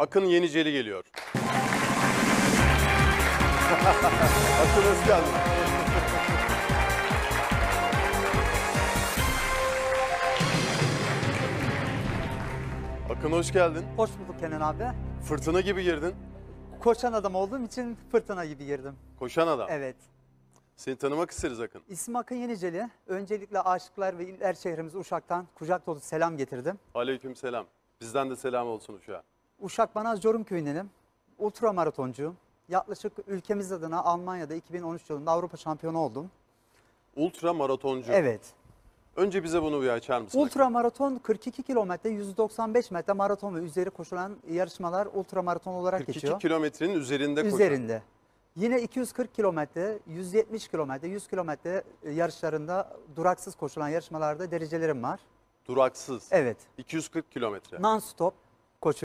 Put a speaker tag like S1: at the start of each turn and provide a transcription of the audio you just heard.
S1: Akın Yeniceli geliyor. Akın hoş geldin. Akın hoş geldin.
S2: Hoş bulduk Kenan abi.
S1: Fırtına gibi girdin.
S2: Koşan adam olduğum için fırtına gibi girdim.
S1: Koşan adam.
S2: Evet.
S1: Seni tanımak isteriz Akın.
S2: İsmim Akın Yeniceli. Öncelikle Aşıklar ve İller şehrimiz Uşak'tan kucak dolu selam getirdim.
S1: Aleyküm selam. Bizden de selam olsun uşağa.
S2: Uşak Banaz Corum köyündenim. Ultra maratoncuyum. Yaklaşık ülkemiz adına Almanya'da 2013 yılında Avrupa şampiyonu oldum.
S1: Ultra maratoncu.
S2: Evet.
S1: Önce bize bunu bir açar mısın?
S2: Ultra maraton 42 kilometre, 195 metre maraton ve üzeri koşulan yarışmalar ultra maraton olarak
S1: 42
S2: geçiyor.
S1: kilometrenin üzerinde koşan.
S2: Üzerinde. Yine 240 kilometre, 170 kilometre, 100 kilometre e, yarışlarında duraksız koşulan yarışmalarda derecelerim var.
S1: Duraksız.
S2: Evet.
S1: 240 kilometre.
S2: Non-stop